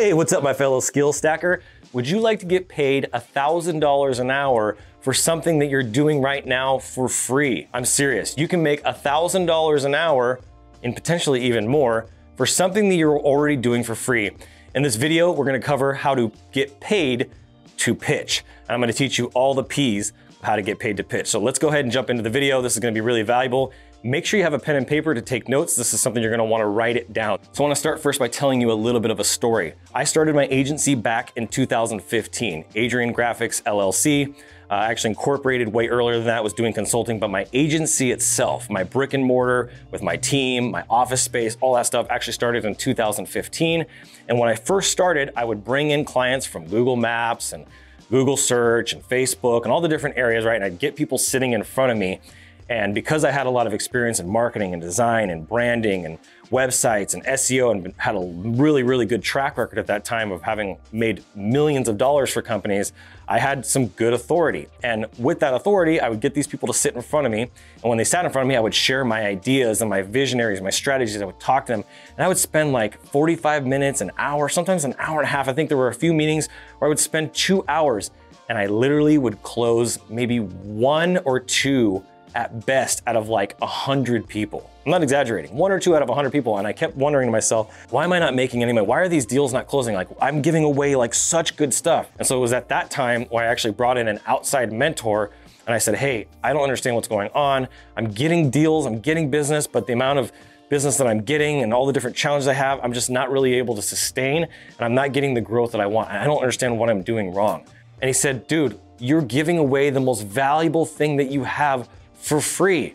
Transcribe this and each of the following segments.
Hey, what's up, my fellow skill stacker? Would you like to get paid $1,000 an hour for something that you're doing right now for free? I'm serious. You can make $1,000 an hour and potentially even more for something that you're already doing for free. In this video, we're gonna cover how to get paid to pitch. And I'm gonna teach you all the P's of how to get paid to pitch. So let's go ahead and jump into the video. This is gonna be really valuable. Make sure you have a pen and paper to take notes. This is something you're gonna wanna write it down. So I wanna start first by telling you a little bit of a story. I started my agency back in 2015, Adrian Graphics LLC. Uh, I actually incorporated way earlier than that, was doing consulting, but my agency itself, my brick and mortar with my team, my office space, all that stuff actually started in 2015. And when I first started, I would bring in clients from Google Maps and Google search and Facebook and all the different areas, right? And I'd get people sitting in front of me and because I had a lot of experience in marketing and design and branding and websites and SEO and had a really, really good track record at that time of having made millions of dollars for companies, I had some good authority. And with that authority, I would get these people to sit in front of me. And when they sat in front of me, I would share my ideas and my visionaries, my strategies. I would talk to them. And I would spend like 45 minutes, an hour, sometimes an hour and a half. I think there were a few meetings where I would spend two hours and I literally would close maybe one or two at best out of like a 100 people. I'm not exaggerating, one or two out of a 100 people. And I kept wondering to myself, why am I not making any money? Why are these deals not closing? Like I'm giving away like such good stuff. And so it was at that time where I actually brought in an outside mentor and I said, hey, I don't understand what's going on. I'm getting deals, I'm getting business, but the amount of business that I'm getting and all the different challenges I have, I'm just not really able to sustain and I'm not getting the growth that I want. I don't understand what I'm doing wrong. And he said, dude, you're giving away the most valuable thing that you have for free.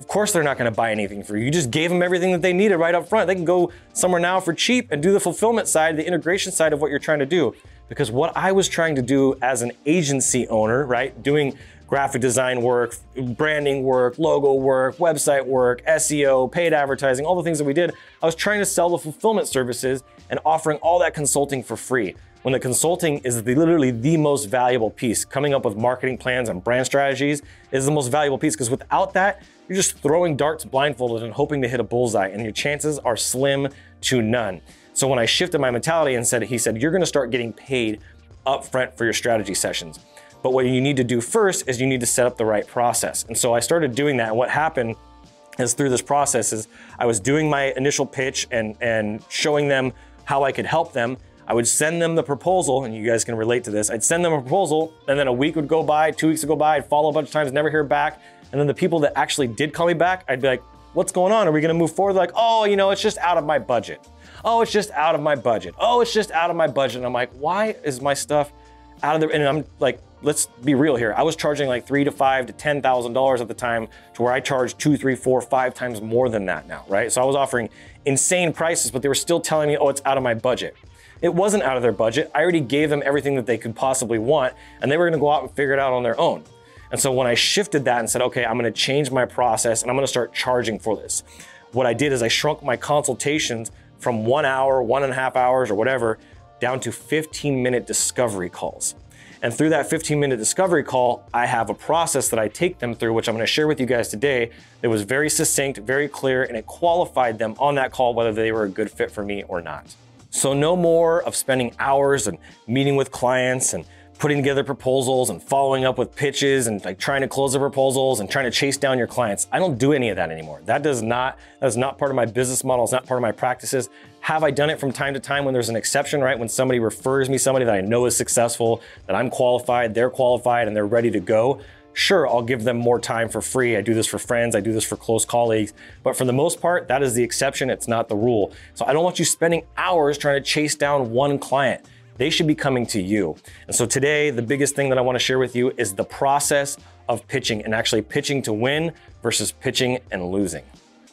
Of course they're not gonna buy anything for you. You just gave them everything that they needed right up front. They can go somewhere now for cheap and do the fulfillment side, the integration side of what you're trying to do. Because what I was trying to do as an agency owner, right, doing graphic design work, branding work, logo work, website work, SEO, paid advertising, all the things that we did, I was trying to sell the fulfillment services and offering all that consulting for free when the consulting is the, literally the most valuable piece. Coming up with marketing plans and brand strategies is the most valuable piece because without that, you're just throwing darts blindfolded and hoping to hit a bullseye, and your chances are slim to none. So when I shifted my mentality and said, he said, you're gonna start getting paid upfront for your strategy sessions. But what you need to do first is you need to set up the right process. And so I started doing that. And what happened is through this process is I was doing my initial pitch and, and showing them how I could help them. I would send them the proposal, and you guys can relate to this. I'd send them a proposal, and then a week would go by, two weeks would go by, I'd follow a bunch of times, never hear back. And then the people that actually did call me back, I'd be like, what's going on? Are we gonna move forward? They're like, oh, you know, it's just out of my budget. Oh, it's just out of my budget. Oh, it's just out of my budget. And I'm like, why is my stuff out of the, and I'm like, let's be real here. I was charging like three to five to ten thousand dollars at the time, to where I charge two, three, four, five times more than that now, right? So I was offering insane prices, but they were still telling me, oh, it's out of my budget. It wasn't out of their budget. I already gave them everything that they could possibly want, and they were gonna go out and figure it out on their own. And so when I shifted that and said, okay, I'm gonna change my process and I'm gonna start charging for this, what I did is I shrunk my consultations from one hour, one and a half hours, or whatever, down to 15 minute discovery calls. And through that 15 minute discovery call, I have a process that I take them through, which I'm gonna share with you guys today, that was very succinct, very clear, and it qualified them on that call whether they were a good fit for me or not. So no more of spending hours and meeting with clients and putting together proposals and following up with pitches and like trying to close the proposals and trying to chase down your clients. I don't do any of that anymore. That does not, that is not part of my business model. It's not part of my practices. Have I done it from time to time when there's an exception, right? When somebody refers me somebody that I know is successful, that I'm qualified, they're qualified, and they're ready to go. Sure, I'll give them more time for free. I do this for friends, I do this for close colleagues, but for the most part, that is the exception, it's not the rule. So I don't want you spending hours trying to chase down one client. They should be coming to you. And so today, the biggest thing that I wanna share with you is the process of pitching and actually pitching to win versus pitching and losing.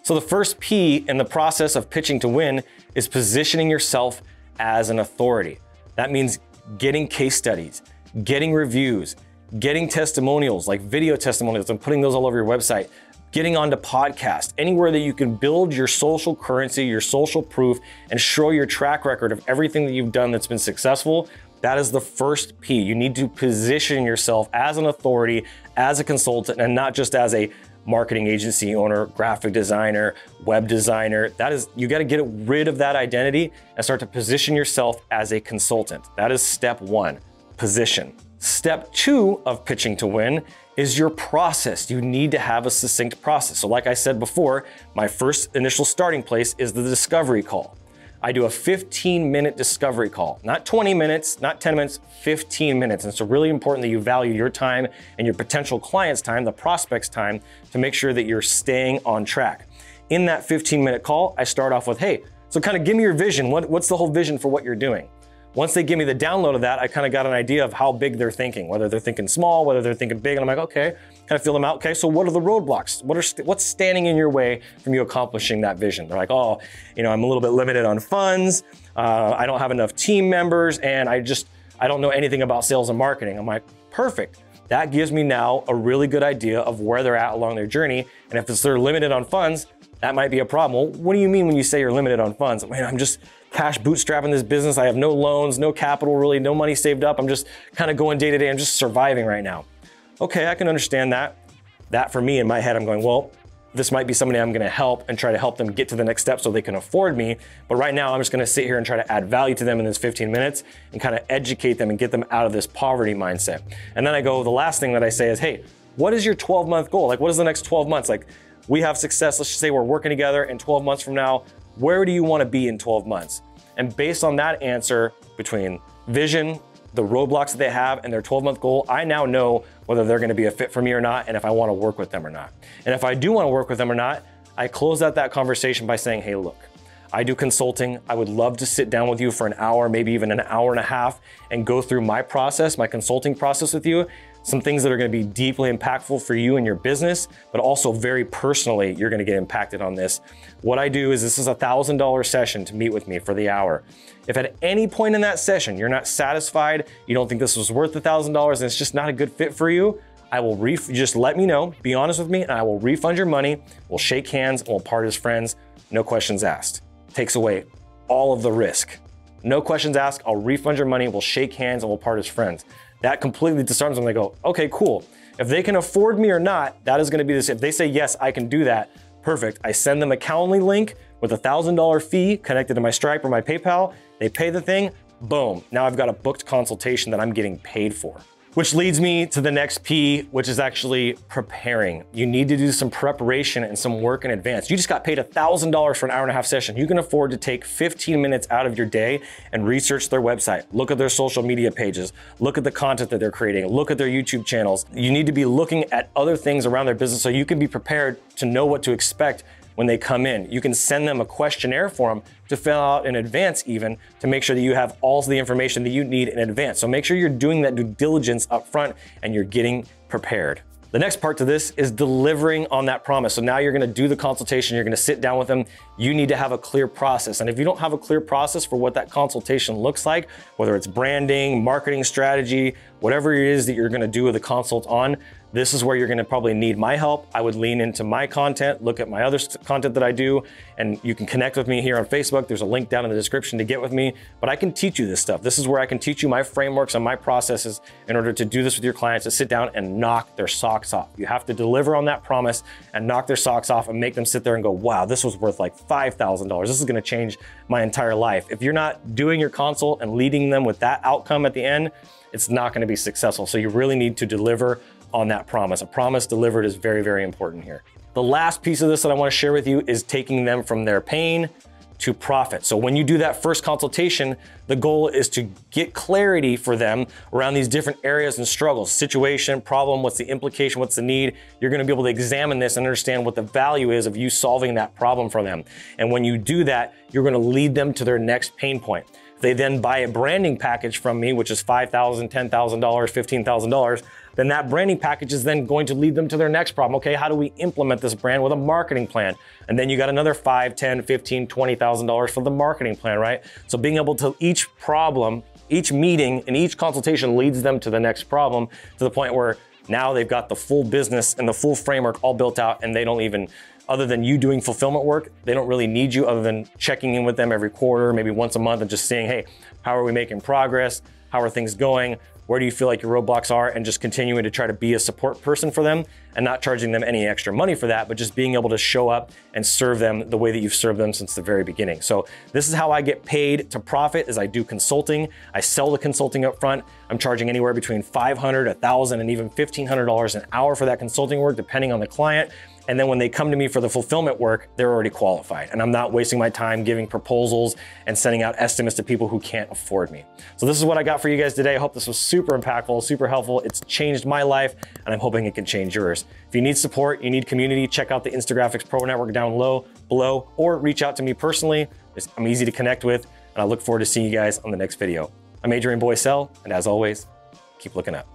So the first P in the process of pitching to win is positioning yourself as an authority. That means getting case studies, getting reviews, getting testimonials like video testimonials and putting those all over your website, getting onto podcast, anywhere that you can build your social currency, your social proof, and show your track record of everything that you've done that's been successful. That is the first P. You need to position yourself as an authority, as a consultant, and not just as a marketing agency owner, graphic designer, web designer. That is, you got to get rid of that identity and start to position yourself as a consultant. That is step one, position. Step two of pitching to win is your process. You need to have a succinct process. So like I said before, my first initial starting place is the discovery call. I do a 15 minute discovery call, not 20 minutes, not 10 minutes, 15 minutes. And it's really important that you value your time and your potential client's time, the prospect's time, to make sure that you're staying on track. In that 15 minute call, I start off with, hey, so kind of give me your vision. What, what's the whole vision for what you're doing? Once they give me the download of that, I kind of got an idea of how big they're thinking, whether they're thinking small, whether they're thinking big. And I'm like, okay, kind of feel them out. Okay, so what are the roadblocks? What are what's standing in your way from you accomplishing that vision? They're like, oh, you know, I'm a little bit limited on funds. Uh, I don't have enough team members, and I just I don't know anything about sales and marketing. I'm like, perfect. That gives me now a really good idea of where they're at along their journey. And if they're limited on funds, that might be a problem. Well, what do you mean when you say you're limited on funds? Man, I'm just cash bootstrapping this business. I have no loans, no capital really, no money saved up. I'm just kind of going day to day. I'm just surviving right now. Okay, I can understand that. That for me in my head, I'm going, well, this might be somebody I'm gonna help and try to help them get to the next step so they can afford me. But right now, I'm just gonna sit here and try to add value to them in this 15 minutes and kind of educate them and get them out of this poverty mindset. And then I go, the last thing that I say is, hey, what is your 12 month goal? Like, what is the next 12 months? Like, we have success. Let's just say we're working together and 12 months from now, where do you want to be in 12 months? And based on that answer between vision, the roadblocks that they have, and their 12 month goal, I now know whether they're going to be a fit for me or not, and if I want to work with them or not. And if I do want to work with them or not, I close out that conversation by saying, hey, look, I do consulting. I would love to sit down with you for an hour, maybe even an hour and a half, and go through my process, my consulting process with you, some things that are gonna be deeply impactful for you and your business, but also very personally, you're gonna get impacted on this. What I do is this is a $1,000 session to meet with me for the hour. If at any point in that session, you're not satisfied, you don't think this was worth $1,000 and it's just not a good fit for you, I will ref just let me know, be honest with me, and I will refund your money. We'll shake hands and we'll part as friends. No questions asked. Takes away all of the risk. No questions asked. I'll refund your money. We'll shake hands and we'll part as friends. That completely disarms them. They go, okay, cool. If they can afford me or not, that is gonna be this. If they say, yes, I can do that, perfect. I send them a Calendly link with a $1,000 fee connected to my Stripe or my PayPal. They pay the thing, boom. Now I've got a booked consultation that I'm getting paid for. Which leads me to the next P, which is actually preparing. You need to do some preparation and some work in advance. You just got paid $1,000 for an hour and a half session. You can afford to take 15 minutes out of your day and research their website. Look at their social media pages. Look at the content that they're creating. Look at their YouTube channels. You need to be looking at other things around their business so you can be prepared to know what to expect when they come in. You can send them a questionnaire form to fill out in advance even to make sure that you have all of the information that you need in advance. So make sure you're doing that due diligence up front and you're getting prepared. The next part to this is delivering on that promise. So now you're gonna do the consultation, you're gonna sit down with them. You need to have a clear process. And if you don't have a clear process for what that consultation looks like, whether it's branding, marketing strategy, whatever it is that you're gonna do with a consult on, this is where you're gonna probably need my help. I would lean into my content, look at my other content that I do, and you can connect with me here on Facebook. There's a link down in the description to get with me, but I can teach you this stuff. This is where I can teach you my frameworks and my processes in order to do this with your clients, to sit down and knock their socks off. You have to deliver on that promise and knock their socks off and make them sit there and go, wow, this was worth like $5,000. This is gonna change my entire life. If you're not doing your consult and leading them with that outcome at the end, it's not gonna be successful. So you really need to deliver on that promise. A promise delivered is very, very important here. The last piece of this that I wanna share with you is taking them from their pain to profit. So when you do that first consultation, the goal is to get clarity for them around these different areas and struggles, situation, problem, what's the implication, what's the need. You're gonna be able to examine this and understand what the value is of you solving that problem for them. And when you do that, you're gonna lead them to their next pain point. They then buy a branding package from me, which is $5,000, $10,000, $15,000 then that branding package is then going to lead them to their next problem. Okay, how do we implement this brand with a marketing plan? And then you got another five, 10, 15, $20,000 for the marketing plan, right? So being able to each problem, each meeting and each consultation leads them to the next problem to the point where now they've got the full business and the full framework all built out and they don't even other than you doing fulfillment work, they don't really need you other than checking in with them every quarter, maybe once a month and just saying, hey, How are we making progress? How are things going? Where do you feel like your roadblocks are? And just continuing to try to be a support person for them and not charging them any extra money for that, but just being able to show up and serve them the way that you've served them since the very beginning. So this is how I get paid to profit is I do consulting. I sell the consulting up front. I'm charging anywhere between 500, 1000 and even $1,500 an hour for that consulting work, depending on the client. And then when they come to me for the fulfillment work, they're already qualified. And I'm not wasting my time giving proposals and sending out estimates to people who can't afford me. So this is what I got for you guys today. I hope this was super impactful, super helpful. It's changed my life and I'm hoping it can change yours. If you need support, you need community, check out the Instagraphics Pro Network down low, below, or reach out to me personally. I'm easy to connect with and I look forward to seeing you guys on the next video. I'm Adrian Boysel, and as always, keep looking up.